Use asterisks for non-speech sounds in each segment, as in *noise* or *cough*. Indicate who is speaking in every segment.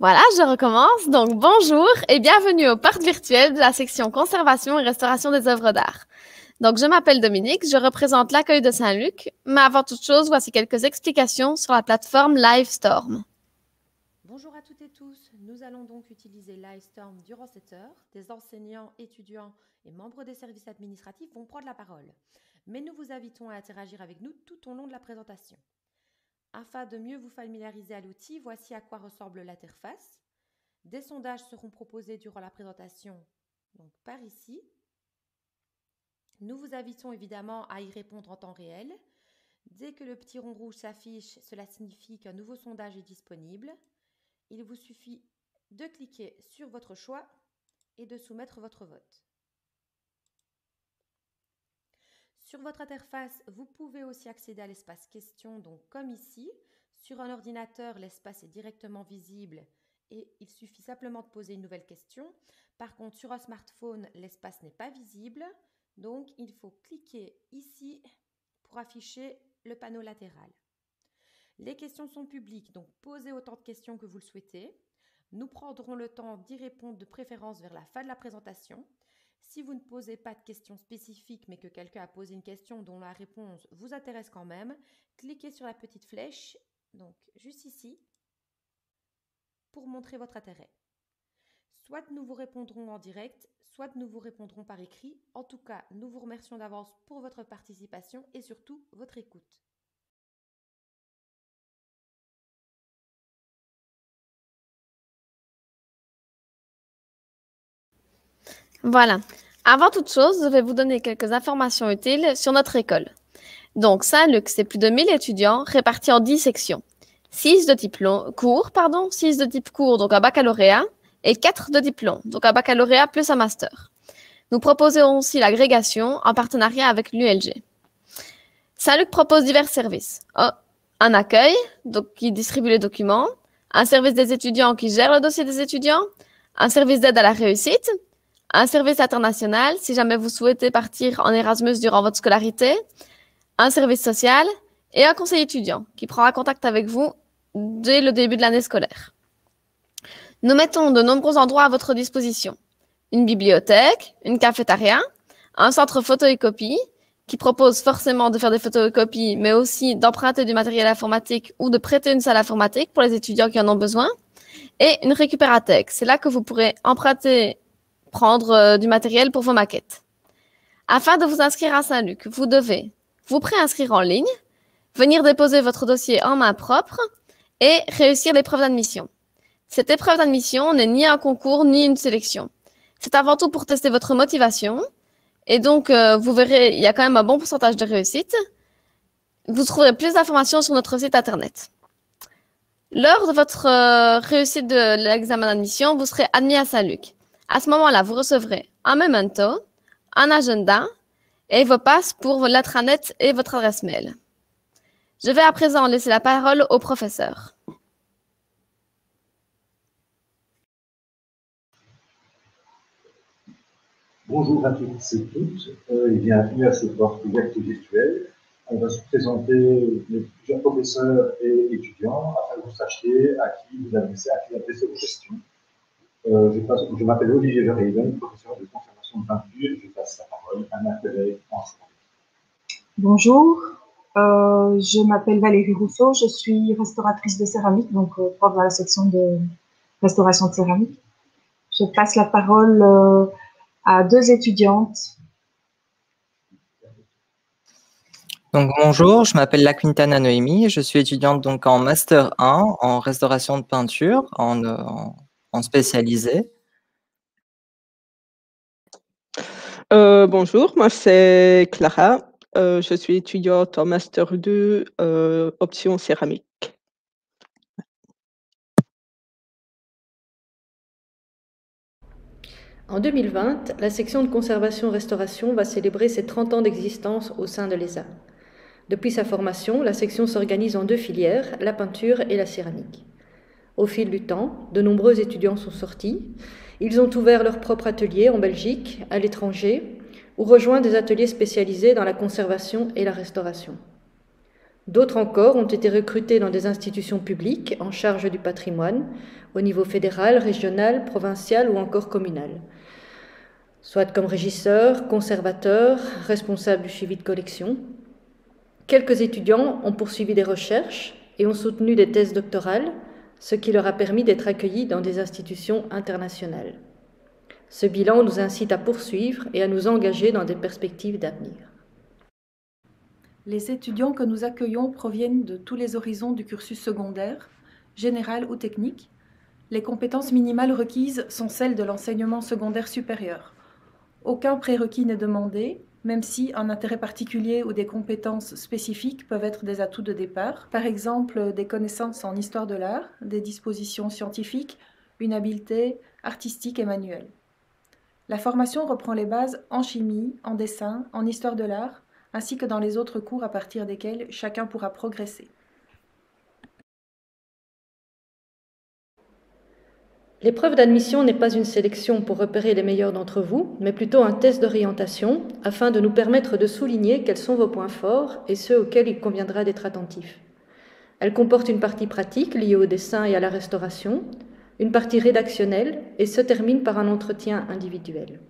Speaker 1: Voilà, je recommence. Donc bonjour et bienvenue au parc virtuel de la section conservation et restauration des œuvres d'art. Donc je m'appelle Dominique, je représente l'accueil de Saint-Luc, mais avant toute chose, voici quelques explications sur la plateforme Livestorm.
Speaker 2: Bonjour à toutes et tous, nous allons donc utiliser Livestorm durant cette heure. Des enseignants, étudiants et membres des services administratifs vont prendre la parole. Mais nous vous invitons à interagir avec nous tout au long de la présentation. Afin de mieux vous familiariser à l'outil, voici à quoi ressemble l'interface. Des sondages seront proposés durant la présentation, donc par ici. Nous vous invitons évidemment à y répondre en temps réel. Dès que le petit rond rouge s'affiche, cela signifie qu'un nouveau sondage est disponible. Il vous suffit de cliquer sur votre choix et de soumettre votre vote. Sur votre interface, vous pouvez aussi accéder à l'espace questions, donc comme ici. Sur un ordinateur, l'espace est directement visible et il suffit simplement de poser une nouvelle question. Par contre, sur un smartphone, l'espace n'est pas visible, donc il faut cliquer ici pour afficher le panneau latéral. Les questions sont publiques, donc posez autant de questions que vous le souhaitez. Nous prendrons le temps d'y répondre de préférence vers la fin de la présentation. Si vous ne posez pas de questions spécifiques, mais que quelqu'un a posé une question dont la réponse vous intéresse quand même, cliquez sur la petite flèche, donc juste ici, pour montrer votre intérêt. Soit nous vous répondrons en direct, soit nous vous répondrons par écrit. En tout cas, nous vous remercions d'avance pour votre participation et surtout votre écoute.
Speaker 1: Voilà. Avant toute chose, je vais vous donner quelques informations utiles sur notre école. Donc, Saint-Luc, c'est plus de 1000 étudiants répartis en 10 sections. 6 de type cours, pardon, 6 de type cours, donc un baccalauréat, et 4 de diplôme, donc un baccalauréat plus un master. Nous proposons aussi l'agrégation en partenariat avec l'ULG. Saint-Luc propose divers services. Un accueil, donc qui distribue les documents, un service des étudiants qui gère le dossier des étudiants, un service d'aide à la réussite, un service international si jamais vous souhaitez partir en Erasmus durant votre scolarité, un service social et un conseil étudiant qui prendra contact avec vous dès le début de l'année scolaire. Nous mettons de nombreux endroits à votre disposition. Une bibliothèque, une cafétéria, un centre photo et copie qui propose forcément de faire des photocopies, mais aussi d'emprunter du matériel informatique ou de prêter une salle informatique pour les étudiants qui en ont besoin, et une récupérathèque. C'est là que vous pourrez emprunter prendre euh, du matériel pour vos maquettes. Afin de vous inscrire à Saint-Luc, vous devez vous préinscrire en ligne, venir déposer votre dossier en main propre et réussir l'épreuve d'admission. Cette épreuve d'admission n'est ni un concours ni une sélection. C'est avant tout pour tester votre motivation. Et donc, euh, vous verrez, il y a quand même un bon pourcentage de réussite. Vous trouverez plus d'informations sur notre site internet. Lors de votre euh, réussite de l'examen d'admission, vous serez admis à Saint-Luc. À ce moment-là, vous recevrez un memento, un agenda et vos passes pour votre lettre et votre adresse mail. Je vais à présent laisser la parole au professeur.
Speaker 3: Bonjour à tous et toutes euh, et bienvenue à ce porte ouverte virtuel. On va se présenter les plusieurs professeurs et étudiants afin que vous sachiez à qui vous adressez, à qui adresser vos questions. Euh, je, je m'appelle Olivier Verheuven, professeur de conservation de peinture. Je passe la parole à ma collègue François.
Speaker 4: Bonjour, euh, je m'appelle Valérie Rousseau, je suis restauratrice de céramique, donc euh, prof dans la section de restauration de céramique. Je passe la parole euh, à deux étudiantes.
Speaker 5: Donc bonjour, je m'appelle La Quintana Noémie, je suis étudiante donc en master 1 en restauration de peinture, en, en en spécialisé?
Speaker 6: Euh, Bonjour, moi c'est Clara. Euh, je suis étudiante en Master 2, euh, option céramique.
Speaker 2: En 2020, la section de conservation-restauration va célébrer ses 30 ans d'existence au sein de l'ESA. Depuis sa formation, la section s'organise en deux filières, la peinture et la céramique. Au fil du temps, de nombreux étudiants sont sortis. Ils ont ouvert leur propre atelier en Belgique, à l'étranger, ou rejoint des ateliers spécialisés dans la conservation et la restauration.
Speaker 7: D'autres encore ont été recrutés dans des institutions publiques en charge du patrimoine, au niveau fédéral, régional, provincial ou encore communal, soit comme régisseurs, conservateurs, responsables du suivi de collection. Quelques étudiants ont poursuivi des recherches et ont soutenu des thèses doctorales, ce qui leur a permis d'être accueillis dans des institutions internationales. Ce bilan nous incite à poursuivre et à nous engager dans des perspectives d'avenir.
Speaker 8: Les étudiants que nous accueillons proviennent de tous les horizons du cursus secondaire, général ou technique. Les compétences minimales requises sont celles de l'enseignement secondaire supérieur. Aucun prérequis n'est demandé, même si un intérêt particulier ou des compétences spécifiques peuvent être des atouts de départ, par exemple des connaissances en histoire de l'art, des dispositions scientifiques, une habileté artistique et manuelle. La formation reprend les bases en chimie, en dessin, en histoire de l'art, ainsi que dans les autres cours à partir desquels chacun pourra progresser.
Speaker 7: L'épreuve d'admission n'est pas une sélection pour repérer les meilleurs d'entre vous, mais plutôt un test d'orientation afin de nous permettre de souligner quels sont vos points forts et ceux auxquels il conviendra d'être attentif. Elle comporte une partie pratique liée au dessin et à la restauration, une partie rédactionnelle et se termine par un entretien individuel.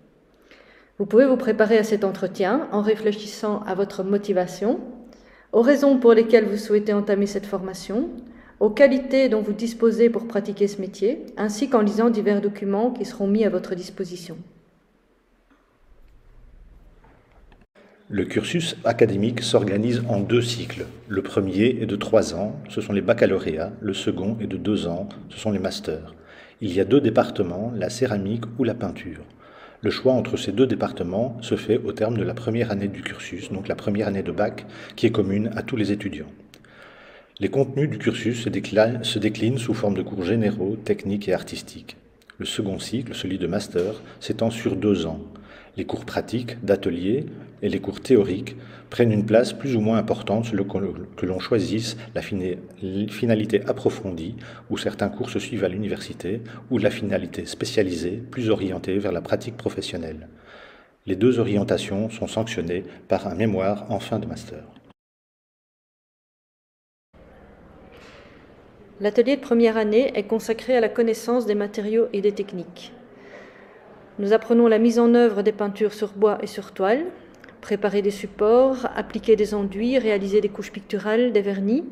Speaker 7: Vous pouvez vous préparer à cet entretien en réfléchissant à votre motivation, aux raisons pour lesquelles vous souhaitez entamer cette formation, aux qualités dont vous disposez pour pratiquer ce métier, ainsi qu'en lisant divers documents qui seront mis à votre disposition.
Speaker 9: Le cursus académique s'organise en deux cycles. Le premier est de trois ans, ce sont les baccalauréats. Le second est de deux ans, ce sont les masters. Il y a deux départements, la céramique ou la peinture. Le choix entre ces deux départements se fait au terme de la première année du cursus, donc la première année de bac, qui est commune à tous les étudiants. Les contenus du cursus se déclinent, sous forme de cours généraux, techniques et artistiques. Le second cycle, celui de master, s'étend sur deux ans. Les cours pratiques, d'atelier et les cours théoriques prennent une place plus ou moins importante selon que l'on choisisse la finalité approfondie, où certains cours se suivent à l'université, ou la finalité spécialisée, plus orientée vers la pratique professionnelle. Les deux orientations sont sanctionnées par un mémoire en fin de master.
Speaker 7: L'atelier de première année est consacré à la connaissance des matériaux et des techniques. Nous apprenons la mise en œuvre des peintures sur bois et sur toile, préparer des supports, appliquer des enduits, réaliser des couches picturales, des vernis.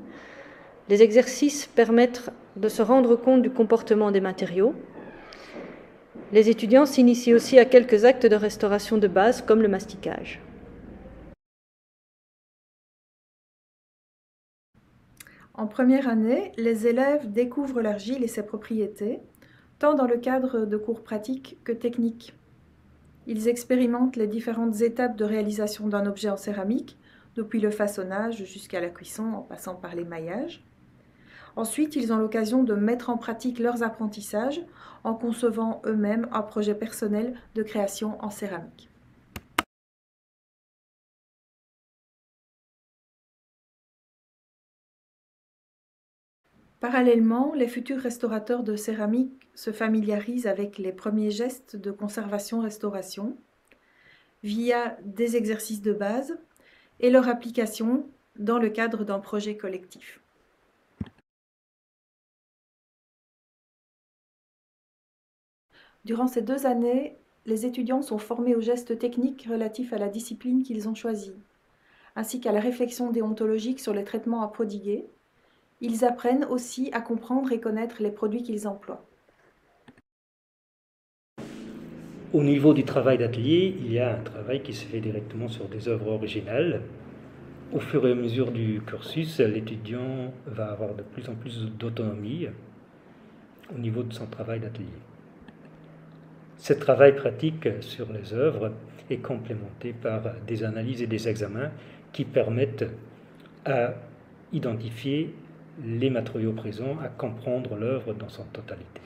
Speaker 7: Les exercices permettent de se rendre compte du comportement des matériaux. Les étudiants s'initient aussi à quelques actes de restauration de base comme le masticage.
Speaker 8: En première année, les élèves découvrent l'argile et ses propriétés, tant dans le cadre de cours pratiques que techniques. Ils expérimentent les différentes étapes de réalisation d'un objet en céramique, depuis le façonnage jusqu'à la cuisson en passant par l'émaillage. Ensuite, ils ont l'occasion de mettre en pratique leurs apprentissages en concevant eux-mêmes un projet personnel de création en céramique. Parallèlement, les futurs restaurateurs de céramique se familiarisent avec les premiers gestes de conservation-restauration via des exercices de base et leur application dans le cadre d'un projet collectif. Durant ces deux années, les étudiants sont formés aux gestes techniques relatifs à la discipline qu'ils ont choisie, ainsi qu'à la réflexion déontologique sur les traitements à prodiguer, ils apprennent aussi à comprendre et connaître les produits qu'ils emploient.
Speaker 10: Au niveau du travail d'atelier, il y a un travail qui se fait directement sur des œuvres originales. Au fur et à mesure du cursus, l'étudiant va avoir de plus en plus d'autonomie au niveau de son travail d'atelier. Ce travail pratique sur les œuvres est complémenté par des analyses et des examens qui permettent à identifier les matériaux présents à comprendre l'œuvre dans son totalité.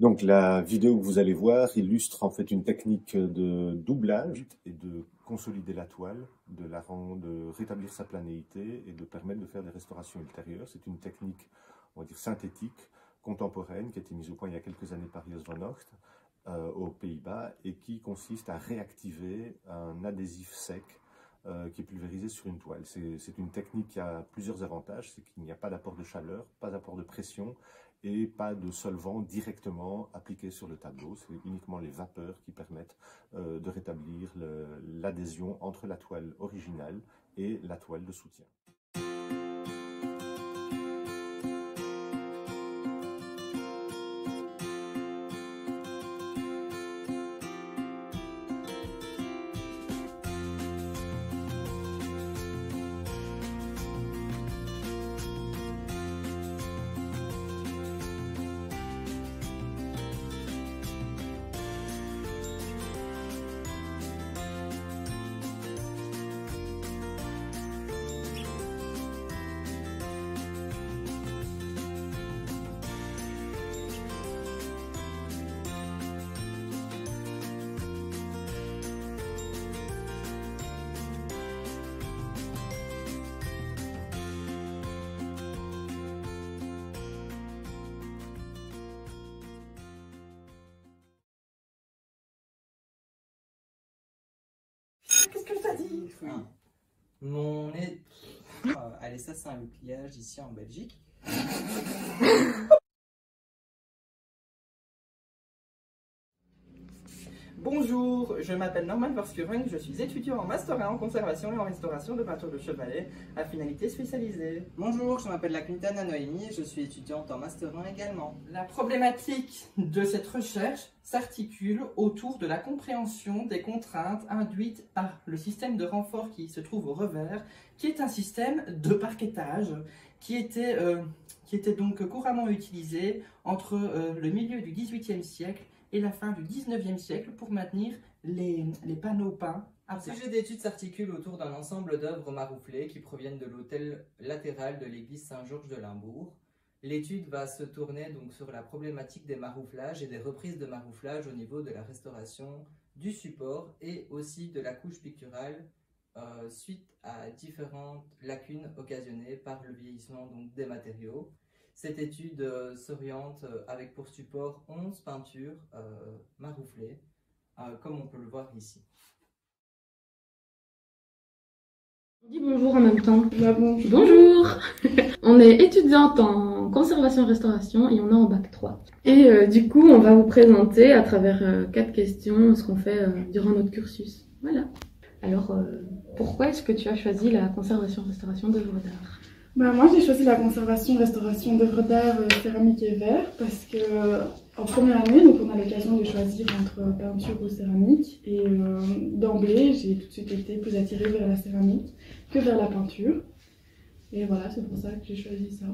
Speaker 11: Donc la vidéo que vous allez voir illustre en fait une technique de doublage et de consolider la toile, de la rétablir sa planéité et de permettre de faire des restaurations ultérieures. C'est une technique, on va dire, synthétique, contemporaine, qui a été mise au point il y a quelques années par Jos van Ocht euh, aux Pays-Bas et qui consiste à réactiver un adhésif sec euh, qui est pulvérisé sur une toile. C'est une technique qui a plusieurs avantages, c'est qu'il n'y a pas d'apport de chaleur, pas d'apport de pression et pas de solvant directement appliqué sur le tableau. C'est uniquement les vapeurs qui permettent euh, de rétablir l'adhésion entre la toile originale et la toile de soutien.
Speaker 12: Dit
Speaker 13: Ah. Mon é- Ah, allez, ça c'est un pliage ici en Belgique. *laughs*
Speaker 14: je m'appelle Norman Verskuren, je suis étudiant en Master 1 en conservation et en restauration de peintures de chevalet à finalité spécialisée.
Speaker 13: Bonjour, je m'appelle la Quintana Noémie et je suis étudiante en Master 1 également.
Speaker 14: La problématique de cette recherche s'articule autour de la compréhension des contraintes induites par le système de renfort qui se trouve au revers, qui est un système de parquetage qui était, euh, qui était donc couramment utilisé entre euh, le milieu du XVIIIe siècle et la fin du XIXe siècle pour maintenir les, les panneaux peints
Speaker 13: Le sujet d'étude s'articule autour d'un ensemble d'œuvres marouflées qui proviennent de l'hôtel latéral de l'église Saint-Georges de Limbourg. L'étude va se tourner donc sur la problématique des marouflages et des reprises de marouflage au niveau de la restauration du support et aussi de la couche picturale euh, suite à différentes lacunes occasionnées par le vieillissement donc, des matériaux. Cette étude euh, s'oriente euh, avec pour support 11 peintures euh, marouflées, comme on peut le voir ici.
Speaker 15: On dit bonjour en même temps. Bonjour *laughs* On est étudiante en conservation-restauration et on est en bac 3. Et euh, du coup, on va vous présenter à travers euh, quatre questions ce qu'on fait euh, durant notre cursus. Voilà. Alors, euh, pourquoi est-ce que tu as choisi la conservation-restauration d'œuvres d'art?
Speaker 12: Bah, moi, j'ai choisi la conservation-restauration d'œuvres d'art euh, céramique et verre parce que euh, en première année, donc on a l'occasion de choisir entre peinture ou céramique. Et euh, d'emblée, j'ai tout de suite été plus attirée vers la céramique que vers la peinture. Et voilà, c'est pour ça que j'ai choisi ça.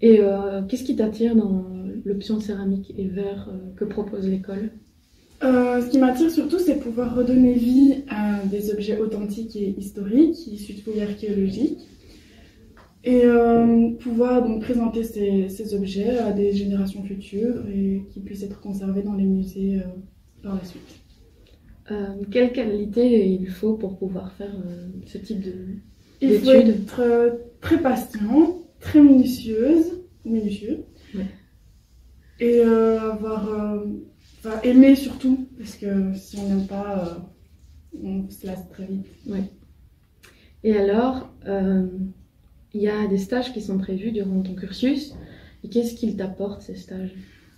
Speaker 15: Et euh, qu'est-ce qui t'attire dans l'option céramique et verre euh, que propose l'école?
Speaker 12: Euh, ce qui m'attire surtout, c'est pouvoir redonner vie à des objets authentiques et historiques, issus de fouilles archéologiques, et euh, pouvoir donc présenter ces, ces objets à des générations futures et qui puissent être conservés dans les musées euh, par la suite.
Speaker 15: Euh, Quelle qualité il faut pour pouvoir faire euh, ce type de
Speaker 12: Il faut être très patient, très minutieuse, minutieux,
Speaker 15: Ouais.
Speaker 12: et avoir, enfin, aimer surtout, parce que si on n'aime pas, on se lasse très vite.
Speaker 15: Ouais. Et alors, il y a des stages qui sont prévus durant ton cursus. Et qu'est-ce qu'ils t'apportent, ces stages?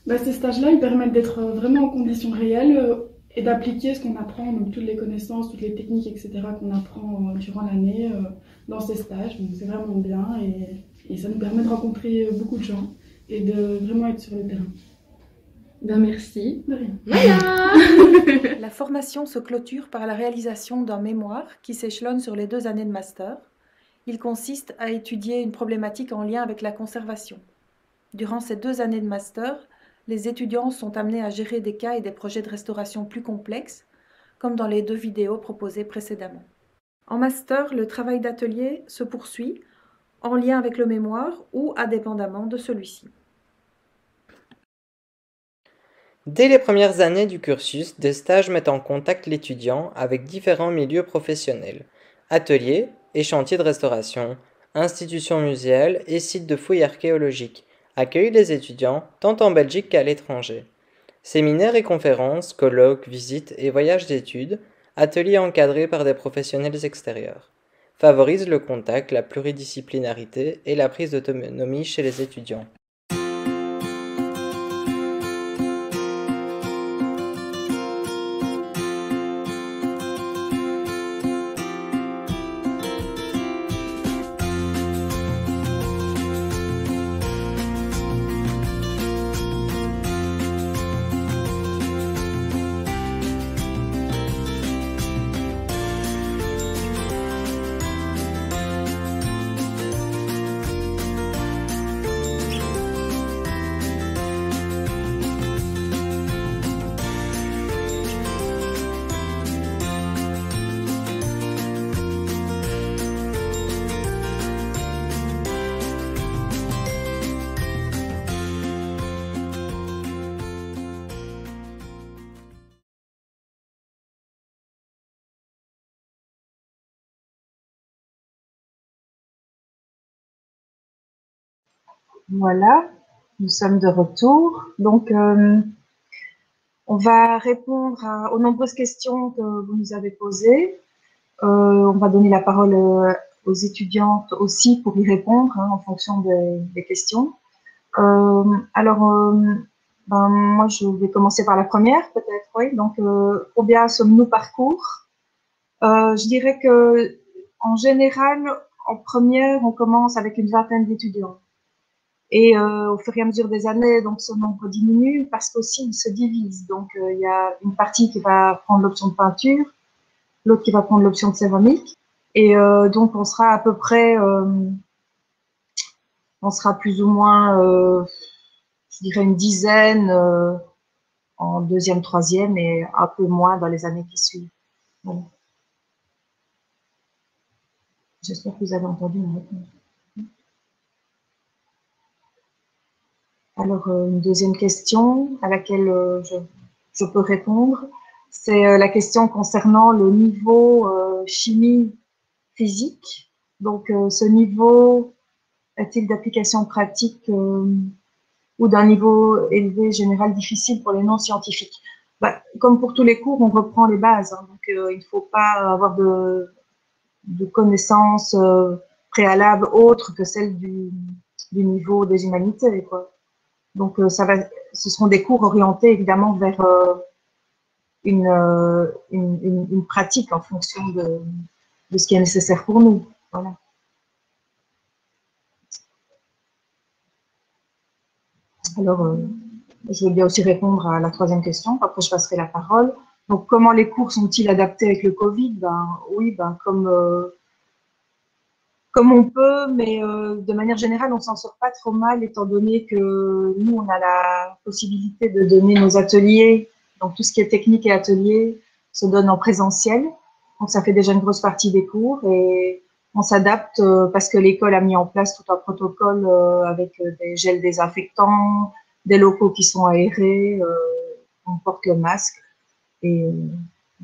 Speaker 12: Bah, ces stages-là, ils permettent d'être euh, vraiment en conditions réelles euh, et d'appliquer ce qu'on apprend, donc toutes les connaissances, toutes les techniques, etc., qu'on apprend euh, durant l'année euh, dans ces stages. Donc c'est vraiment bien et, et ça nous permet de rencontrer beaucoup de gens et de vraiment être sur le terrain.
Speaker 15: Ben merci.
Speaker 12: De rien.
Speaker 15: Voilà *laughs*
Speaker 8: La formation se clôture par la réalisation d'un mémoire qui s'échelonne sur les deux années de master. Il consiste à étudier une problématique en lien avec la conservation. Durant ces deux années de master, les étudiants sont amenés à gérer des cas et des projets de restauration plus complexes, comme dans les deux vidéos proposées précédemment. En master, le travail d'atelier se poursuit en lien avec le mémoire ou indépendamment de celui-ci.
Speaker 5: Dès les premières années du cursus, des stages mettent en contact l'étudiant avec différents milieux professionnels, ateliers et chantiers de restauration, institutions muséales et sites de fouilles archéologiques, accueillent les étudiants tant en Belgique qu'à l'étranger. Séminaires et conférences, colloques, visites et voyages d'études, ateliers encadrés par des professionnels extérieurs, favorisent le contact, la pluridisciplinarité et la prise d'autonomie chez les étudiants.
Speaker 4: Voilà, nous sommes de retour. Donc, euh, on va répondre aux nombreuses questions que vous nous avez posées. Euh, on va donner la parole euh, aux étudiantes aussi pour y répondre hein, en fonction des, questions. Alors, ben, moi, je vais commencer par la première, peut-être, oui. Donc, combien sommes-nous par cours Je dirais que, en général, en première, on commence avec une vingtaine d'étudiants. Et euh, au fur et à mesure des années, donc ce nombre diminue parce qu'aussi il se divise. Donc euh, il y a une partie qui va prendre l'option de peinture, l'autre qui va prendre l'option de céramique. Et euh, donc on sera à peu près, on sera plus ou moins, je dirais une dizaine en deuxième, troisième et un peu moins dans les années qui suivent. J'espère que vous avez entendu ma réponse. Alors, euh, une deuxième question à laquelle euh, je, peux répondre, c'est euh, la question concernant le niveau chimie physique. Donc, ce niveau est-il d'application pratique ou d'un niveau élevé général difficile pour les non-scientifiques? Bah, Comme pour tous les cours, on reprend les bases. hein. donc, il ne faut pas avoir de, connaissances préalables autres que celles du, niveau des humanités. Donc, euh, ça va, ce seront des cours orientés évidemment vers euh, une, euh, une, une, pratique en fonction de, de ce qui est nécessaire pour nous. Alors, je vais bien aussi répondre à la troisième question, après je passerai la parole. Donc, comment les cours sont-ils adaptés avec le Covid? Ben oui, ben comme comme on peut, mais euh, de manière générale, on s'en sort pas trop mal, étant donné que nous, on a la possibilité de donner nos ateliers, donc tout ce qui est technique et atelier se donne en présentiel. Donc ça fait déjà une grosse partie des cours et on s'adapte euh, parce que l'école a mis en place tout un protocole euh, avec euh, des gels désinfectants, des locaux qui sont aérés, on porte le masque et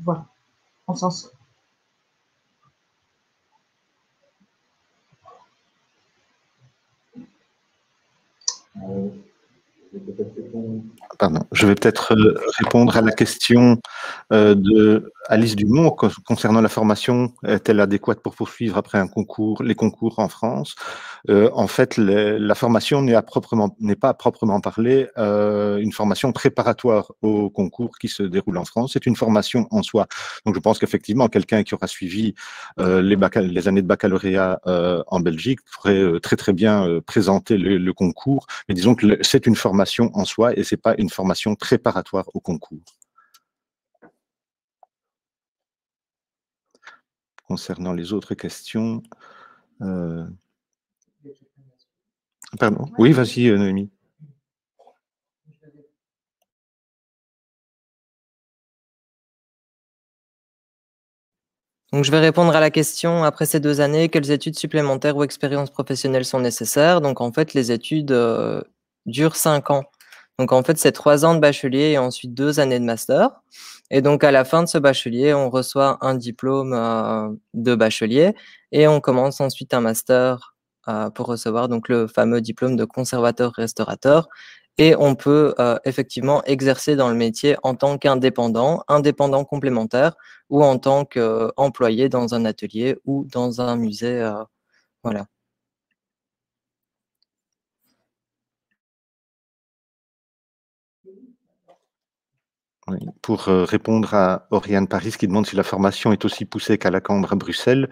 Speaker 4: voilà, on s'en sort.
Speaker 3: Euh, je vais peut-être répondre.
Speaker 16: Pardon, je vais peut-être euh, répondre à la question euh, de Alice Dumont con- concernant la formation est-elle adéquate pour poursuivre après un concours, les concours en France? Euh, En fait, la formation n'est pas à proprement parler une formation préparatoire au concours qui se déroule en France. C'est une formation en soi. Donc, je pense qu'effectivement, quelqu'un qui aura suivi les, années de baccalauréat en Belgique pourrait très très bien présenter le, concours. Mais disons que c'est une formation en soi et c'est pas une formation préparatoire au concours. Concernant les autres questions, euh, pardon. Oui, vas-y, euh, Noémie.
Speaker 5: Donc, je vais répondre à la question après ces deux années, quelles études supplémentaires ou expériences professionnelles sont nécessaires? Donc, en fait, les études euh, durent cinq ans. Donc en fait, c'est trois ans de bachelier et ensuite deux années de master. Et donc à la fin de ce bachelier, on reçoit un diplôme euh, de bachelier et on commence ensuite un master euh, pour recevoir donc le fameux diplôme de conservateur-restaurateur. Et on peut euh, effectivement exercer dans le métier en tant qu'indépendant, indépendant complémentaire ou en tant qu'employé dans un atelier ou dans un musée. voilà.
Speaker 16: Pour euh, répondre à Oriane Paris qui demande si la formation est aussi poussée qu'à la Cambre à Bruxelles,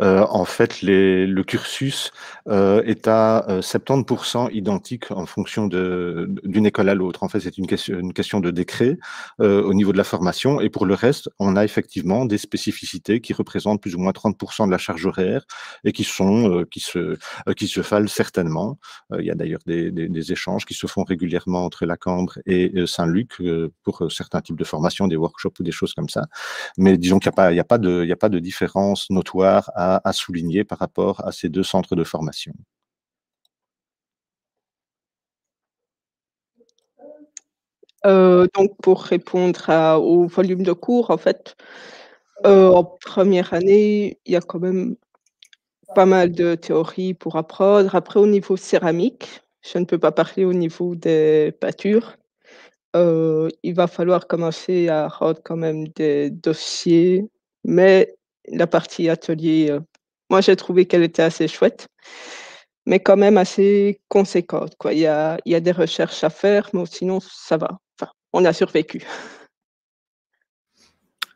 Speaker 16: euh, en fait, les, le cursus euh, est à 70% identique en fonction d'une école à l'autre. En fait, c'est une question, une question de décret au niveau de la formation. Et pour le reste, on a effectivement des spécificités qui représentent plus ou moins 30% de la charge horaire et qui sont qui se qui se valent certainement. il y a d'ailleurs des, des, des, échanges qui se font régulièrement entre la Cambre et Saint-Luc pour certains un type de formation, des workshops ou des choses comme ça. Mais disons qu'il n'y a, pas, de, différence notoire à, souligner par rapport à ces deux centres de formation.
Speaker 6: Euh, donc, pour répondre au volume de cours, en fait, euh, en première année, il y a quand même pas mal de théories pour apprendre. Après, au niveau céramique, je ne peux pas parler au niveau des peintures. Euh, il va falloir commencer à rendre quand même des dossiers, mais la partie atelier, euh, moi j'ai trouvé qu'elle était assez chouette, mais quand même assez conséquente. Quoi. Il, y a, il y a des recherches à faire, mais sinon ça va. Enfin, on a survécu.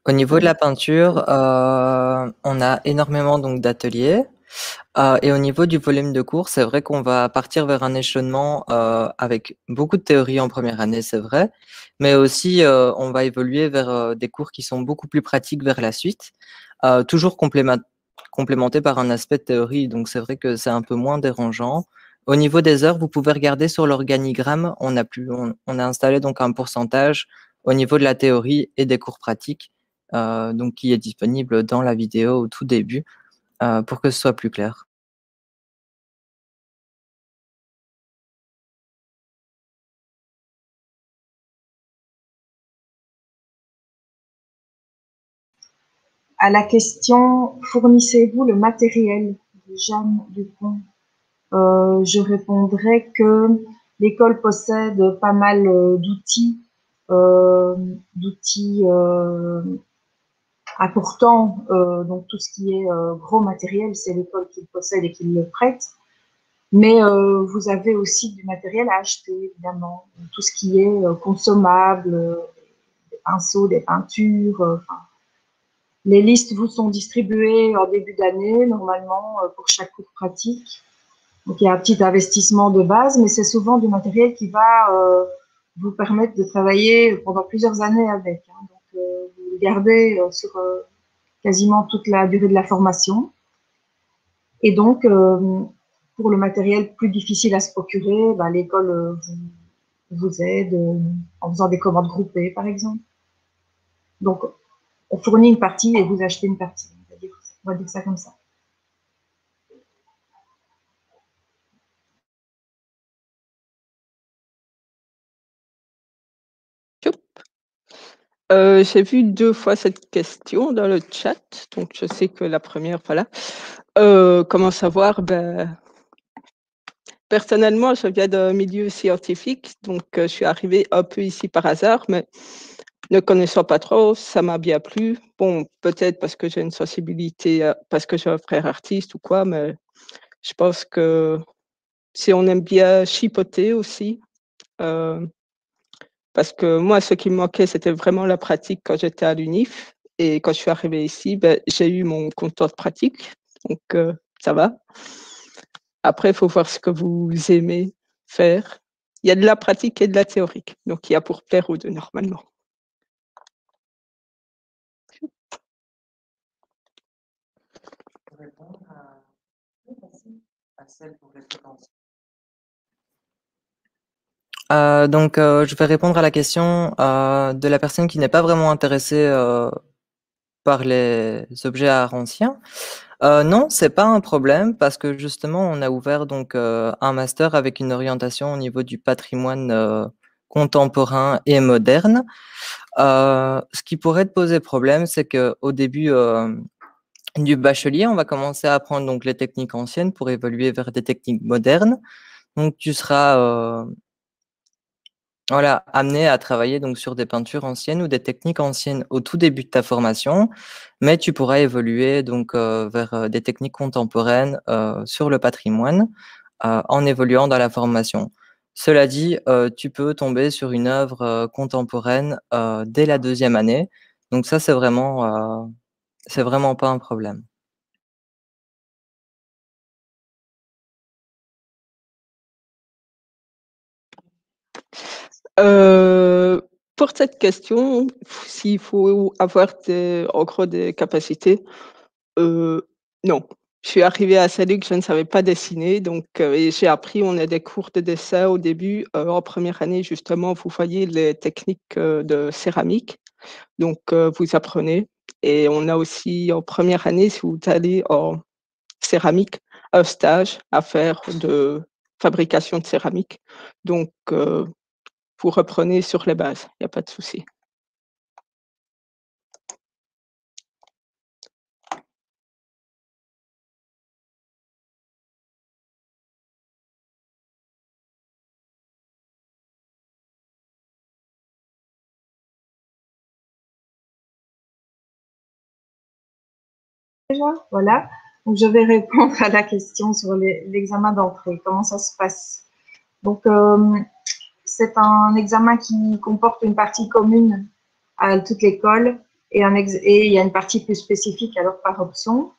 Speaker 5: Au niveau de la peinture, euh, on a énormément donc d'ateliers. Euh, et au niveau du volume de cours, c'est vrai qu'on va partir vers un échelonnement euh, avec beaucoup de théorie en première année, c'est vrai, mais aussi euh, on va évoluer vers des cours qui sont beaucoup plus pratiques vers la suite, toujours complémentés par un aspect de théorie. Donc c'est vrai que c'est un peu moins dérangeant. Au niveau des heures, vous pouvez regarder sur l'organigramme, on a on, a installé donc un pourcentage au niveau de la théorie et des cours pratiques, donc qui est disponible dans la vidéo au tout début. Euh, pour que ce soit plus clair.
Speaker 4: À la question fournissez-vous le matériel de Jeanne Dupont? Euh, Je répondrai que l'école possède pas mal euh, d'outils, d'outils ah, pourtant, euh, donc tout ce qui est euh, gros matériel, c'est l'école qui le possède et qui le prête. Mais euh, vous avez aussi du matériel à acheter, évidemment. Tout ce qui est consommable, des pinceaux, des peintures. les listes vous sont distribuées en début d'année, normalement, pour chaque cours pratique. Donc, il y a un petit investissement de base, mais c'est souvent du matériel qui va vous permettre de travailler pendant plusieurs années avec. Hein. Garder euh, sur euh, quasiment toute la durée de la formation. Et donc, euh, pour le matériel plus difficile à se procurer, bah, l'école vous, aide en faisant des commandes groupées, par exemple. Donc, on fournit une partie et vous achetez une partie. On va dire ça comme ça.
Speaker 6: Euh, j'ai vu deux fois cette question dans le chat, donc je sais que la première, voilà. Euh, comment savoir? Ben, Personnellement, je viens d'un milieu scientifique, donc euh, je suis arrivée un peu ici par hasard, mais ne connaissant pas trop, ça m'a bien plu. Bon, peut-être parce que j'ai une sensibilité, parce que j'ai un frère artiste ou quoi, mais je pense que si on aime bien chipoter aussi, parce que moi, ce qui me manquait, c'était vraiment la pratique quand j'étais à l'UNIF. Et quand je suis arrivée ici, ben, j'ai eu mon compteur de pratique. Donc, euh, ça va. Après, il faut voir ce que vous aimez faire. Il y a de la pratique et de la théorique. Donc, il y a pour plaire aux deux normalement.
Speaker 5: Euh, donc, euh, je vais répondre à la question euh, de la personne qui n'est pas vraiment intéressée par les objets art anciens. non, c'est pas un problème parce que justement, on a ouvert donc un master avec une orientation au niveau du patrimoine contemporain et moderne. Euh, ce qui pourrait te poser problème, c'est qu'au début euh, du bachelier, on va commencer à apprendre donc les techniques anciennes pour évoluer vers des techniques modernes. Donc tu seras euh, voilà, amené à travailler donc sur des peintures anciennes ou des techniques anciennes au tout début de ta formation, mais tu pourras évoluer donc euh, vers euh, des techniques contemporaines euh, sur le patrimoine en évoluant dans la formation. Cela dit, tu peux tomber sur une œuvre contemporaine dès la deuxième année, donc ça c'est vraiment c'est vraiment pas un problème.
Speaker 6: Euh, pour cette question, s'il faut avoir des, en gros des capacités, euh, non. Je suis arrivée à que je ne savais pas dessiner, donc euh, j'ai appris, on a des cours de dessin au début. en première année, justement, vous voyez les techniques de céramique, donc vous apprenez. Et on a aussi en première année, si vous allez en céramique, un stage à faire de fabrication de céramique. Donc, vous reprenez sur les bases, il n'y a pas de souci.
Speaker 4: Déjà, voilà. Donc, je vais répondre à la question sur l'examen d'entrée. Comment ça se passe? Donc, euh, c'est un examen qui comporte une partie commune à toute l'école et, il y a une partie plus spécifique alors par option.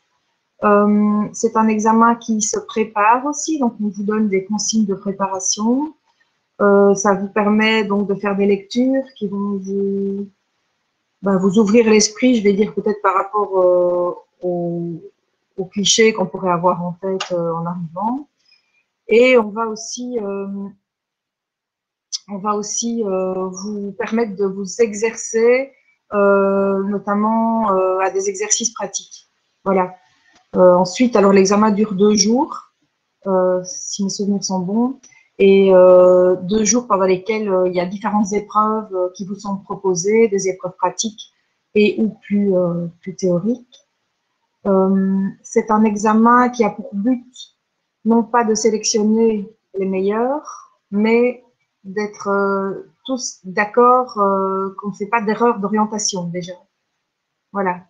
Speaker 4: Euh, c'est un examen qui se prépare aussi, donc on vous donne des consignes de préparation. Euh, ça vous permet donc de faire des lectures qui vont vous, vous ouvrir l'esprit, je vais dire peut-être par rapport euh, aux, clichés qu'on pourrait avoir en tête en arrivant. Et on va aussi on va aussi euh, vous permettre de vous exercer, euh, notamment euh, à des exercices pratiques. Voilà. ensuite, alors l'examen dure deux jours, si mes souvenirs sont bons, et deux jours pendant lesquels il y a différentes épreuves qui vous sont proposées, des épreuves pratiques et ou plus, plus théoriques. C'est un examen qui a pour but non pas de sélectionner les meilleurs, mais d'être euh, tous d'accord euh, qu'on ne fait pas d'erreur d'orientation déjà. Voilà.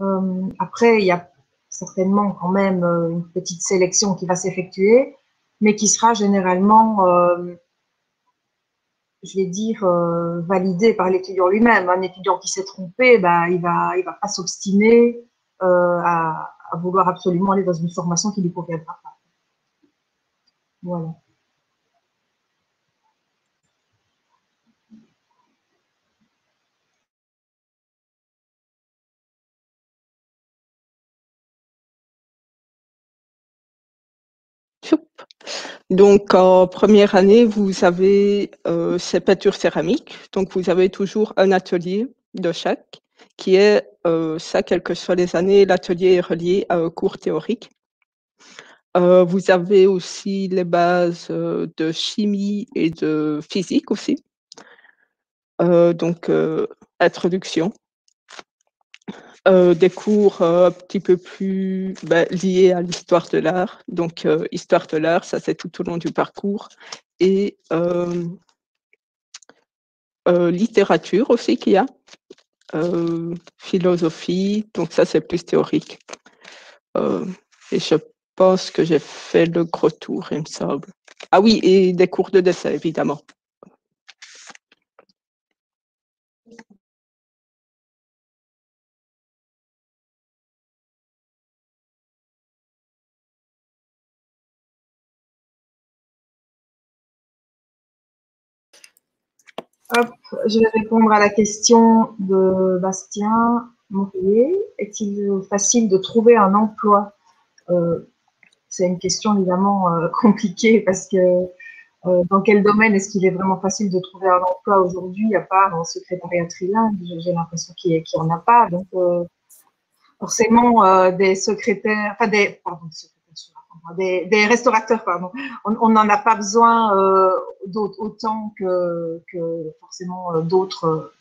Speaker 4: Euh, après, il y a certainement quand même une petite sélection qui va s'effectuer, mais qui sera généralement, je vais dire, validée par l'étudiant lui-même. Un étudiant qui s'est trompé, bah, il va, il va pas s'obstiner à, à, vouloir absolument aller dans une formation qui lui conviendra pas. Voilà.
Speaker 6: Donc, en première année, vous avez euh, ces peintures céramiques. Donc, vous avez toujours un atelier de chaque, qui est, euh, ça, quelles que soient les années, l'atelier est relié à un cours théorique. Euh, vous avez aussi les bases de chimie et de physique aussi. donc, introduction. Euh, des cours euh, un petit peu plus ben, liés à l'histoire de l'art. Donc, euh, histoire de l'art, ça c'est tout au long du parcours. Et littérature aussi qu'il y a. philosophie, donc ça c'est plus théorique. et je pense que j'ai fait le gros tour, il me semble. Ah oui, et des cours de dessin, évidemment.
Speaker 4: Hop, je vais répondre à la question de Bastien Mourier. Est-il facile de trouver un emploi? Euh, C'est une question évidemment euh, *laughs* compliquée parce que euh, dans quel domaine est-ce qu'il est vraiment facile de trouver un emploi aujourd'hui, à part en secrétariat trilingue? J'ai l'impression qu'il n'y en a pas. Donc, forcément, des secrétaires, enfin des, pardon, des, restaurateurs, pardon. On n'en a pas besoin euh, autant que, forcément euh, d'autres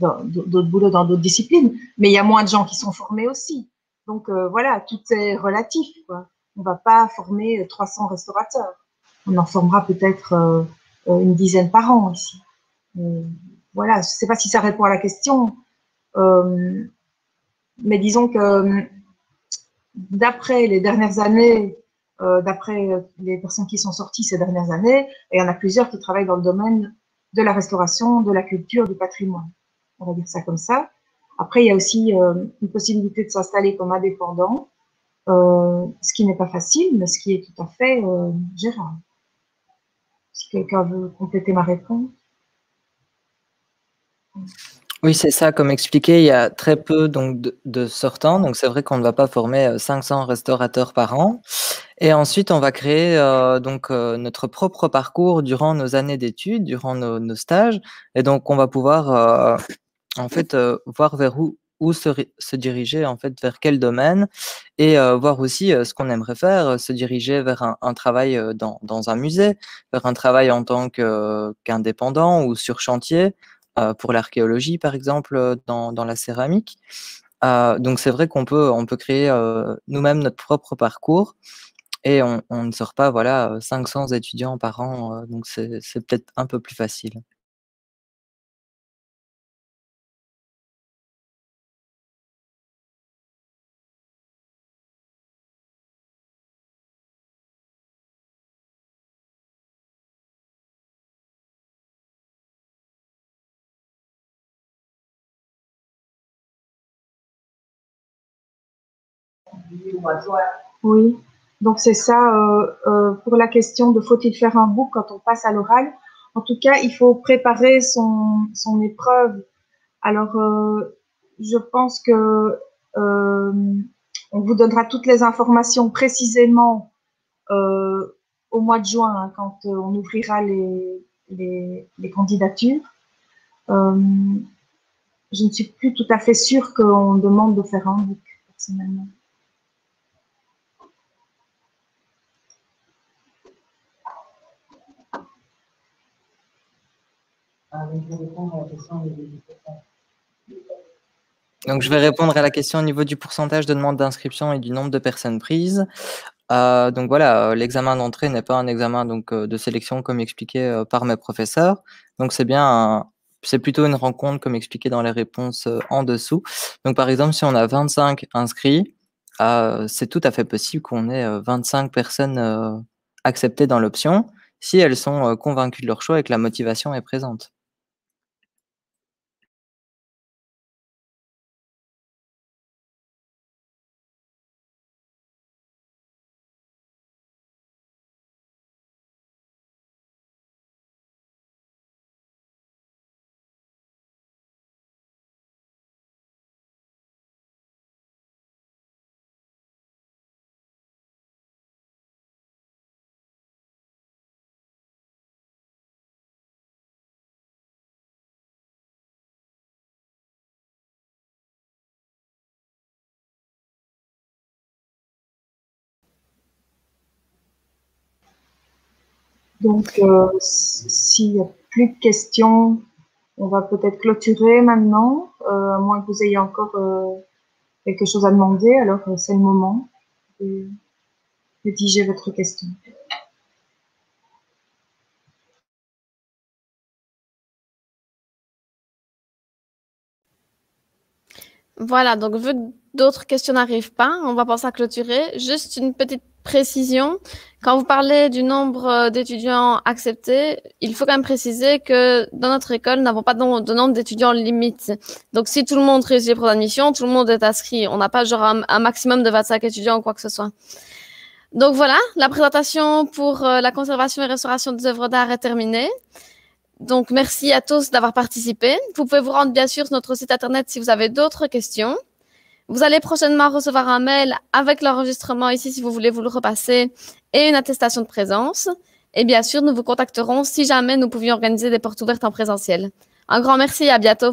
Speaker 4: d'autres boulots dans d'autres disciplines, mais il y a moins de gens qui sont formés aussi. Donc euh, voilà, tout est relatif. Quoi. On ne va pas former 300 restaurateurs. On en formera peut-être euh, une dizaine par an ici. voilà, je ne sais pas si ça répond à la question, mais disons que d'après les dernières années, euh, d'après les personnes qui sont sorties ces dernières années, et il y en a plusieurs qui travaillent dans le domaine de la restauration, de la culture, du patrimoine. On va dire ça comme ça. Après, il y a aussi euh, une possibilité de s'installer comme indépendant, euh, ce qui n'est pas facile, mais ce qui est tout à fait gérable. Si quelqu'un veut compléter ma réponse.
Speaker 5: Oui, c'est ça. Comme expliqué, il y a très peu donc, de, sortants. Donc, c'est vrai qu'on ne va pas former 500 euh, restaurateurs par an. Et ensuite, on va créer euh, donc euh, notre propre parcours durant nos années d'études, durant nos, stages. Et donc, on va pouvoir en fait voir vers où, où se, se, diriger, en fait, vers quel domaine, et voir aussi ce qu'on aimerait faire, se diriger vers un, un travail dans, dans, un musée, vers un travail en tant qu'indépendant ou sur chantier. Euh, pour l'archéologie, par exemple, euh, dans, dans la céramique. Euh, donc c'est vrai qu'on peut, on peut créer nous-mêmes notre propre parcours et on, on, ne sort pas voilà 500 étudiants par an, donc c'est peut-être un peu plus facile.
Speaker 4: Oui, donc c'est ça euh, euh, pour la question de faut-il faire un book quand on passe à l'oral. En tout cas, il faut préparer son, épreuve. Alors, euh, je pense que on vous donnera toutes les informations précisément au mois de juin, hein, quand on ouvrira les, les, les candidatures. je ne suis plus tout à fait sûre qu'on demande de faire un book, personnellement.
Speaker 5: Donc, je vais répondre à la question au niveau du pourcentage de demandes d'inscription et du nombre de personnes prises. Euh, donc voilà, euh, l'examen d'entrée n'est pas un examen donc euh, de sélection comme expliqué par mes professeurs. Donc c'est bien, c'est plutôt une rencontre comme expliqué dans les réponses en dessous. Donc par exemple, si on a 25 inscrits, c'est tout à fait possible qu'on ait 25 personnes acceptées dans l'option si elles sont convaincues de leur choix et que la motivation est présente.
Speaker 4: Donc, euh, s'il n'y a plus de questions, on va peut-être clôturer maintenant, euh, à moins que vous ayez encore euh, quelque chose à demander. Alors, c'est le moment de rédiger votre question.
Speaker 1: Voilà, donc vu que d'autres questions n'arrivent pas, on va penser à clôturer. Juste une petite précision. Quand vous parlez du nombre euh, d'étudiants acceptés, il faut quand même préciser que dans notre école, nous n'avons pas de nombre d'étudiants limite. Donc, si tout le monde réussit pour l'admission, tout le monde est inscrit. On n'a pas genre un, maximum de 25 étudiants ou quoi que ce soit. Donc voilà, la présentation pour euh, la conservation et restauration des œuvres d'art est terminée. Donc, merci à tous d'avoir participé. Vous pouvez vous rendre bien sûr sur notre site internet si vous avez d'autres questions. Vous allez prochainement recevoir un mail avec l'enregistrement ici si vous voulez vous le repasser et une attestation de présence. Et bien sûr, nous vous contacterons si jamais nous pouvions organiser des portes ouvertes en présentiel. Un grand merci et à bientôt.